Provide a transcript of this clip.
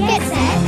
Get set.